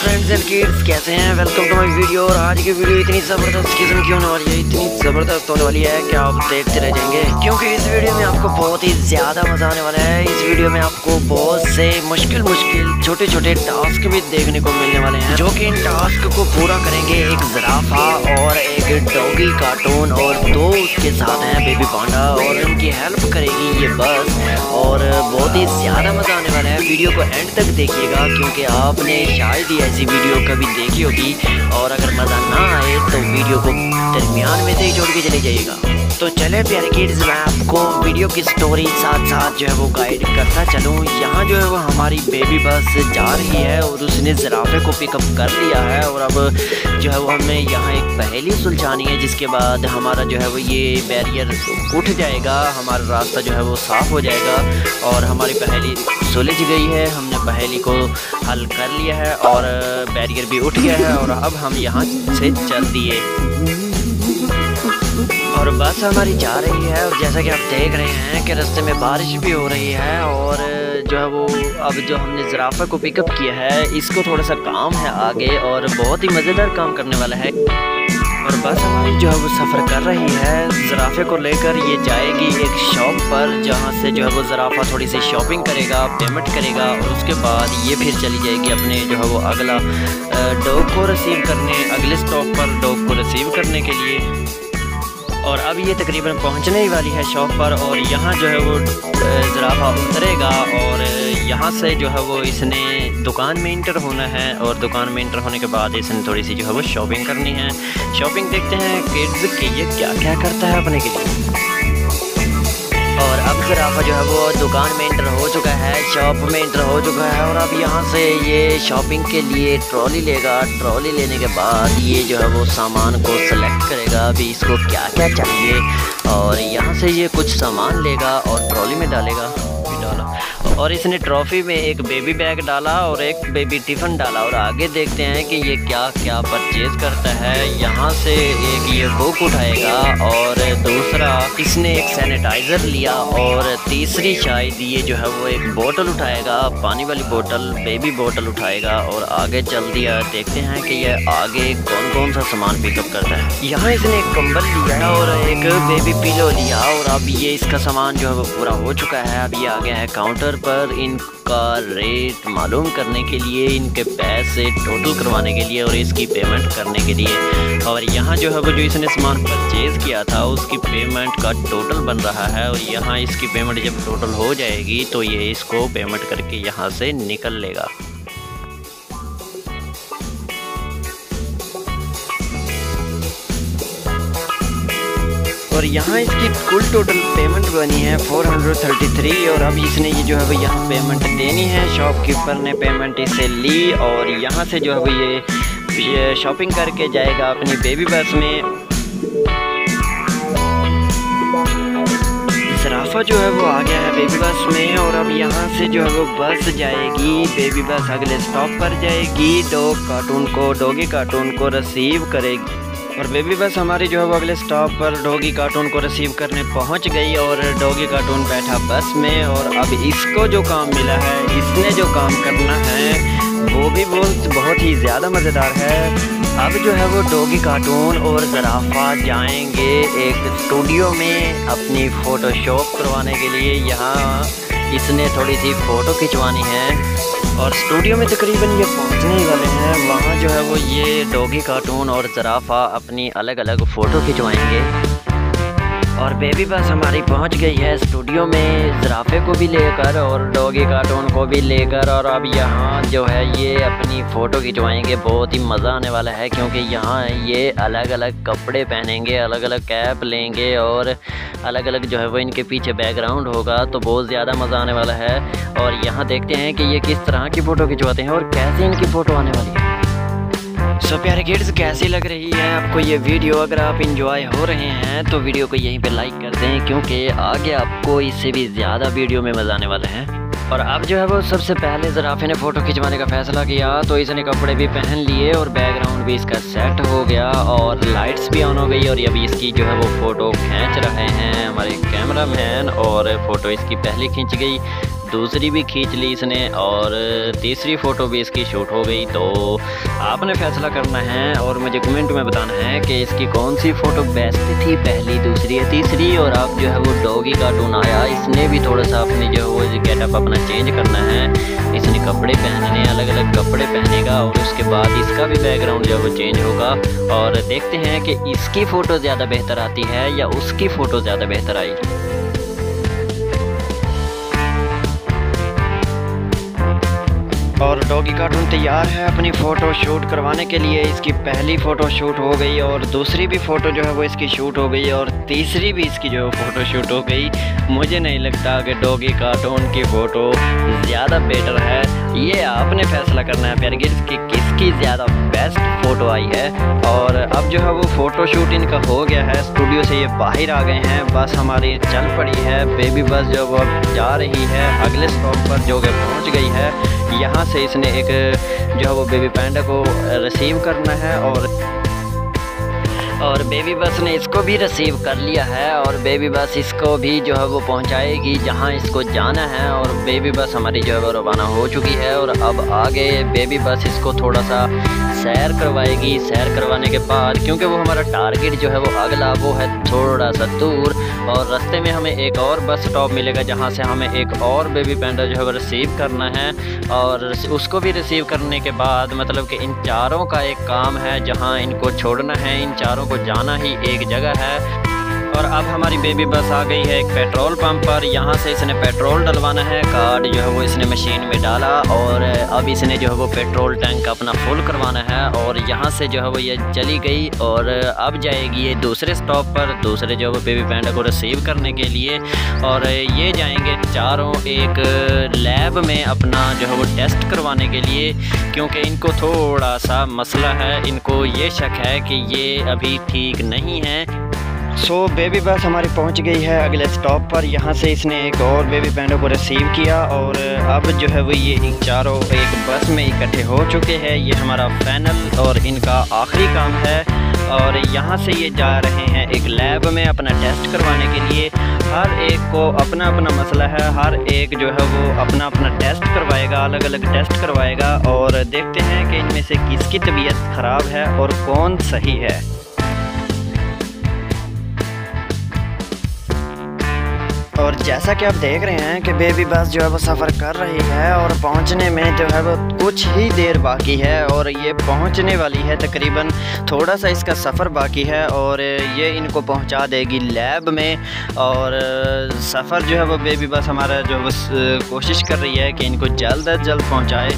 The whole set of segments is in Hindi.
फ्रेंड्स एंड किड्स कैसे हैं? वेलकम टू माय वीडियो और आज की वीडियो इतनी ज़बरदस्त किस्म की होने वाली है, इतनी ज़बरदस्त होने वाली है कि आप देखते रह जाएँगे। क्योंकि इस वीडियो में आपको बहुत ही ज़्यादा मज़ा आने वाला है। इस वीडियो में आपको बहुत से मुश्किल मुश्किल छोटे छोटे टास्क भी देखने को मिलने वाले हैं, जो कि इन टास्क को पूरा करेंगे एक जराफा और एक डॉगी कार्टून और दो उसके साथ हैं बेबी पांडा और उनकी हेल्प करेगी ये बस। और बहुत ही ज़्यादा मज़ा आने वाला है। वीडियो को एंड तक देखिएगा, क्योंकि आपने शायद ही ऐसी वीडियो कभी देखी होगी? और अगर मज़ा ना आए तो वीडियो को दरमियान में से ही जोड़ के चले जाइएगा। तो चले प्यारे किड्स मैं आपको वीडियो की स्टोरी साथ साथ जो है वो गाइड करता चलूँ। यहाँ जो है वो हमारी बेबी बस जा रही है और उसने जराफे को पिकअप कर लिया है और अब जो है वो हमें यहाँ एक पहेली सुलझानी है, जिसके बाद हमारा जो है वो ये बैरियर उठ जाएगा, हमारा रास्ता जो है वो साफ़ हो जाएगा और हमारी पहेली सुलझ गई है। हमने पहेली को हल कर लिया है और बैरियर भी उठ गया है और अब हम यहाँ से चल दिए। और बस हमारी जा रही है, और जैसा कि आप देख रहे हैं कि रास्ते में बारिश भी हो रही है, और जो है वो अब जो हमने ज़राफ़ा को पिकअप किया है, इसको थोड़ा सा काम है आगे, और बहुत ही मज़ेदार काम करने वाला है। और बस हमारी जो है वो सफ़र कर रही है, ज़राफ़े को लेकर ये जाएगी एक शॉप पर, जहाँ से जो है वो ज़राफ़ा थोड़ी सी शॉपिंग करेगा पेमेंट करेगा, और उसके बाद ये फिर चली जाएगी अपने जो है वो अगला डॉग को रिसीव करने, अगले स्टॉप पर डॉग को रिसीव करने के लिए। और अब ये तकरीबन पहुँचने ही वाली है शॉप पर और यहाँ जो है वो ज़राफ़ा उतरेगा और यहाँ से जो है वो इसने दुकान में इंटर होना है और दुकान में इंटर होने के बाद इसने थोड़ी सी जो है वो शॉपिंग करनी है। शॉपिंग देखते हैं किड्स कि ये क्या क्या करता है अपने के लिए। और अब खराफा जो है वो दुकान में इंटर हो चुका है शॉप में इंटर हो चुका है और अब यहाँ से ये शॉपिंग के लिए ट्रॉली लेगा। ट्रॉली लेने के बाद ये जो है वो सामान को सेलेक्ट करेगा। अभी इसको क्या क्या चाहिए? और यहाँ से ये कुछ सामान लेगा और ट्रॉली में डालेगा। डाला और इसने ट्रॉफ़ी में एक बेबी बैग डाला और एक बेबी टिफ़िन डाला और आगे देखते हैं कि ये क्या क्या परचेज़ करता है। यहाँ से एक ये बुक उठाएगा और दूसरा इसने एक सैनिटाइज़र लिया और तीसरी शायद ये जो है वो एक बोतल उठाएगा, पानी वाली बोतल बेबी बोतल उठाएगा और आगे चल दिया देखते हैं कि ये आगे कौन कौन सा सामान पिकअप करता है। यहाँ इसने एक कम्बल लिया और एक बेबी पिलो लिया और अब ये इसका सामान जो है वो पूरा हो चुका है। अब ये आ गया है काउंटर पर इनका रेट मालूम करने के लिए, इनके पैसे टोटल करवाने के लिए और इसकी पेमेंट करने के लिए। और यहाँ जो है वो जो इसने सामान परचेज़ किया था, उसकी पेमेंट का टोटल बन रहा है और यहाँ इसकी पेमेंट जब टोटल हो जाएगी तो ये इसको पेमेंट करके यहाँ से निकल लेगा। और यहाँ इसकी कुल टोटल पेमेंट बनी है 433 और अब इसने ये जो है वो यहाँ पेमेंट देनी है। शॉपकीपर ने पेमेंट इसे ली और यहाँ से जो है वो ये, ये शॉपिंग करके जाएगा अपनी बेबी बस में। सराफा जो है वो आ गया है बेबी बस में और अब यहाँ से जो है वो बस जाएगी। बेबी बस अगले स्टॉप पर जाएगी। डॉग कार्टून को डॉगी कार्टून को रिसीव करेगी। और बेबी बस हमारी जो है वो अगले स्टॉप पर डॉगी कार्टून को रिसीव करने पहुँच गई और डॉगी कार्टून बैठा बस में और अब इसको जो काम मिला है, इसने जो काम करना है, वो भी बहुत बहुत ही ज़्यादा मज़ेदार है। अब जो है वो डॉगी कार्टून और ज़राफ़ा जाएँगे एक स्टूडियो में अपनी फ़ोटोशॉप करवाने के लिए। यहाँ इसने थोड़ी सी फ़ोटो खिंचवानी है और स्टूडियो में तकरीबन ये पहुँचने ही वाले हैं। वहाँ जो है वो ये डॉगी कार्टून और ज़राफ़ा अपनी अलग अलग फ़ोटो खिंचवाएँगे। और बेबी बस हमारी पहुँच गई है स्टूडियो में। ज़राफ़े को भी लेकर और डॉगी कार्टून को भी लेकर। और अब यहाँ जो है, ये अपनी फ़ोटो खिंचवाएँगे। बहुत ही मज़ा आने वाला है, क्योंकि यहाँ ये अलग अलग कपड़े पहनेंगे अलग अलग कैप लेंगे और अलग अलग जो है वो इनके पीछे बैकग्राउंड होगा तो बहुत ज़्यादा मज़ा आने वाला है। और यहाँ देखते हैं कि ये किस तरह की फ़ोटो खिंचवाते हैं और कैसे इनकी फ़ोटो आने वाली है। सो so, प्यारे किड्स कैसी लग रही है आपको ये वीडियो अगर आप इंजॉय हो रहे हैं तो वीडियो को यहीं पे लाइक कर दें क्योंकि आगे आपको इससे भी ज़्यादा वीडियो में मज़ा आने वाले हैं। और अब जो है वो सबसे पहले ज़राफ़े ने फ़ोटो खिंचवाने का फ़ैसला किया तो इसने कपड़े भी पहन लिए और बैकग्राउंड भी इसका सेट हो गया और लाइट्स भी ऑन हो गई और अभी इसकी जो है वो फ़ोटो खींच रहे हैं हमारे कैमरा और फ़ोटो इसकी पहले खींच गई। दूसरी भी खींच ली इसने और तीसरी फ़ोटो भी इसकी शूट हो गई। तो आपने फ़ैसला करना है और मुझे कमेंट में बताना है कि इसकी कौन सी फ़ोटो बेस्ट थी, पहली, दूसरी या तीसरी? और आप जो है वो डॉगी कार्टून आया, इसने भी थोड़ा सा अपनी जो है वो गेटअप अपना चेंज करना है। इसने कपड़े पहनने अलग अलग कपड़े पहनेगा और उसके बाद इसका भी बैकग्राउंड जो है वो चेंज होगा। और देखते हैं कि इसकी फ़ोटो ज़्यादा बेहतर आती है या उसकी फ़ोटो ज़्यादा बेहतर आई। और डॉगी कार्टून तैयार है अपनी फ़ोटो शूट करवाने के लिए। इसकी पहली फ़ोटो शूट हो गई और दूसरी भी फ़ोटो जो है वो इसकी शूट हो गई और तीसरी भी इसकी जो फ़ोटो शूट हो गई। मुझे नहीं लगता कि डॉगी कार्टून की फ़ोटो ज़्यादा बेटर है। ये आपने फैसला करना है, प्यारे गिर्स कि, किसकी ज़्यादा बेस्ट फ़ोटो आई है? और अब जो है वो फ़ोटो शूट इनका हो गया है स्टूडियो से ये बाहर आ गए हैं, बस हमारी चल पड़ी है बेबी बस जो वो जा रही है, अगले स्टॉप पर जो कि पहुँच गई है, यहाँ से इसने एक जो है वो बेबी पैंडा को रिसीव करना है और और बेबी बस ने इसको भी रिसीव कर लिया है और बेबी बस इसको भी जो है वो पहुंचाएगी जहाँ इसको जाना है और बेबी बस हमारी जो है वो रवाना हो चुकी है और अब आगे बेबी बस इसको थोड़ा सा सैर करवाएगी। सैर करवाने के बाद, क्योंकि वो हमारा टारगेट जो है वो अगला, वो है थोड़ा सा दूर और रास्ते में हमें एक और बस स्टॉप मिलेगा जहाँ से हमें एक और बेबी पेंडा जो है वो रिसीव करना है और उसको भी रिसीव करने के बाद मतलब कि इन चारों का एक काम है जहाँ इनको छोड़ना है। इन चारों को जाना ही एक जगह है। और अब हमारी बेबी बस आ गई है एक पेट्रोल पंप पर। यहाँ से इसने पेट्रोल डलवाना है। कार्ड जो है वो इसने मशीन में डाला और अब इसने जो है वो पेट्रोल टैंक अपना फुल करवाना है और यहाँ से जो है वो ये चली गई और अब जाएगी ये दूसरे स्टॉप पर, दूसरे जो है वो बेबी पैंडा को रिसीव करने के लिए और ये जाएँगे चारों एक लैब में अपना जो है वो टेस्ट करवाने के लिए क्योंकि इनको थोड़ा सा मसला है। इनको ये शक है कि ये अभी ठीक नहीं है। सो so, बेबी बस हमारी पहुँच गई है अगले स्टॉप पर। यहाँ से इसने एक और बेबी पैंडो को रिसीव किया और अब जो है वो ये इन चारों एक बस में इकट्ठे हो चुके हैं। ये हमारा फाइनल और इनका आखिरी काम है और यहाँ से ये जा रहे हैं एक लैब में अपना टेस्ट करवाने के लिए। हर एक को अपना अपना मसला है हर एक जो है वो अपना अपना टेस्ट करवाएगा अलग अलग टेस्ट करवाएगा और देखते हैं कि इनमें से किसकी तबीयत ख़राब है और कौन सही है। और जैसा कि आप देख रहे हैं कि बेबी बस जो है वो सफ़र कर रही है और पहुँचने में जो है वो कुछ ही देर बाकी है और ये पहुँचने वाली है तकरीबन थोड़ा सा इसका सफ़र बाकी है और ये इनको पहुँचा देगी लैब में और सफ़र जो है वो बेबी बस हमारा जो बस कोशिश कर रही है कि इनको जल्द अज जल्द पहुँचाए,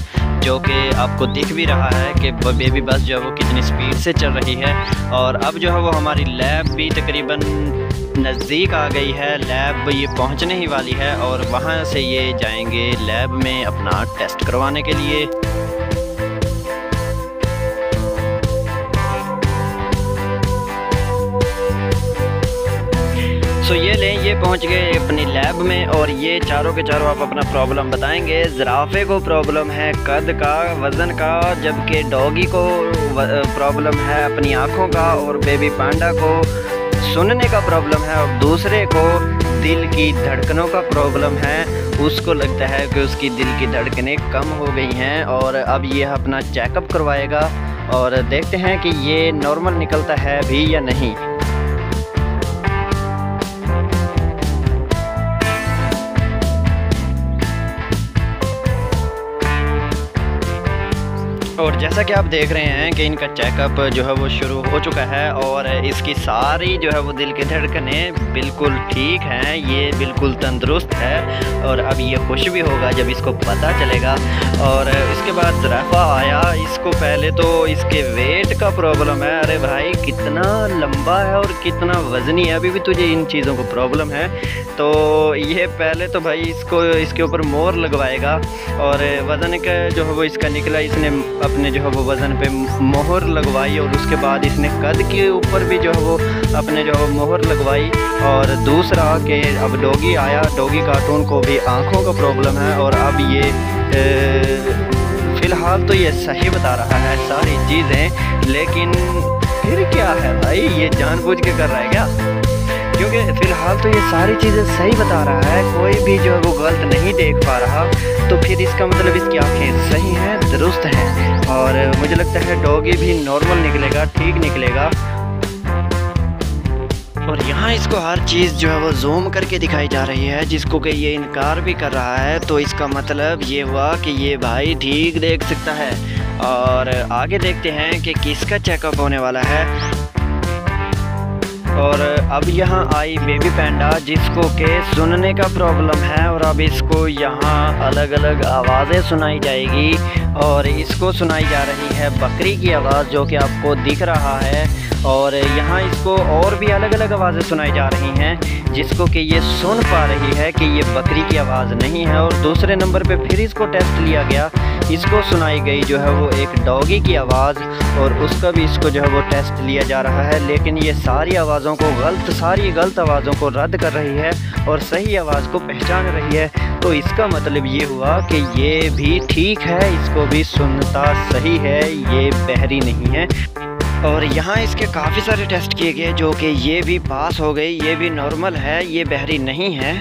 जो कि आपको दिख भी रहा है कि बेबी बस जो है वो कितनी स्पीड से चल रही है और अब जो है वो हमारी लैब भी तकरीबन नज़दीक आ गई है, लैब ये पहुँचने ही वाली है और वहाँ से ये जाएँगे लैब में अपना टेस्ट करवाने के लिए। सो ये लें, ये पहुँच गए अपनी लैब में और ये चारों के चारों आप अपना प्रॉब्लम बताएँगे। ज़राफ़े को प्रॉब्लम है, कद का, वज़न का, जबकि डॉगी को प्रॉब्लम है अपनी आँखों का और बेबी पांडा को। सुनने का प्रॉब्लम है और दूसरे को दिल की धड़कनों का प्रॉब्लम है, उसको लगता है कि उसकी दिल की धड़कनें कम हो गई हैं और अब यह अपना चेकअप करवाएगा और देखते हैं कि ये नॉर्मल निकलता है भी या नहीं। और जैसा कि आप देख रहे हैं कि इनका चेकअप जो है वो शुरू हो चुका है और इसकी सारी जो है वो दिल की धड़कने बिल्कुल ठीक हैं, ये बिल्कुल तंदुरुस्त है और अब ये खुश भी होगा जब इसको पता चलेगा। और इसके बाद जराफा आया, इसको पहले तो इसके वेट का प्रॉब्लम है। अरे भाई, कितना लंबा है और कितना वज़नी है, अभी भी तुझे इन चीज़ों को प्रॉब्लम है। तो ये पहले तो भाई इसको, इसके ऊपर मोर लगवाएगा और वज़न का जो है वो इसका निकला, इसने अपने जो है वो वज़न पे मोहर लगवाई और उसके बाद इसने कद के ऊपर भी जो है वो अपने जो है मोहर लगवाई और दूसरा कि अब डोगी आया, डोगी कार्टून को भी आँखों का प्रॉब्लम है और अब ये फ़िलहाल तो ये सही बता रहा है सारी चीज़ें, लेकिन फिर क्या है भाई? ये जानबूझ के कर रहा है क्या? क्योंकि फ़िलहाल तो ये सारी चीज़ें सही बता रहा है, कोई भी जो है वो गलत नहीं देख पा रहा तो फिर इसका मतलब इसकी आँखें सही हैं, दुरुस्त हैं, और मुझे लगता है डॉगी भी नॉर्मल निकलेगा, ठीक निकलेगा। और यहाँ इसको हर चीज़ जो है वो जूम करके दिखाई जा रही है, जिसको कि ये इनकार भी कर रहा है तो इसका मतलब ये हुआ कि ये भाई ठीक देख सकता है। और आगे देखते हैं कि किसका चेकअप होने वाला है। और अब यहाँ आई बेबी पैंडा जिसको के सुनने का प्रॉब्लम है और अब इसको यहाँ अलग अलग आवाज़ें सुनाई जाएगी और इसको सुनाई जा रही है बकरी की आवाज़ जो कि आपको दिख रहा है और यहाँ इसको और भी अलग अलग आवाज़ें सुनाई जा रही हैं जिसको कि ये सुन पा रही है कि ये बकरी की आवाज़ नहीं है और दूसरे नंबर पे फिर इसको टेस्ट लिया गया। इसको सुनाई गई जो है वो एक डॉगी की आवाज़ और उसका भी इसको जो है वो टेस्ट लिया जा रहा है, लेकिन ये सारी आवाज़ों को गलत, सारी गलत आवाज़ों को रद्द कर रही है और सही आवाज़ को पहचान रही है। तो इसका मतलब ये हुआ कि ये भी ठीक है, इसको भी सुनता सही है, ये बहरी नहीं है। और यहाँ इसके काफ़ी सारे टेस्ट किए गए, जो कि ये भी पास हो गई ये भी नॉर्मल है, ये बहरी नहीं है।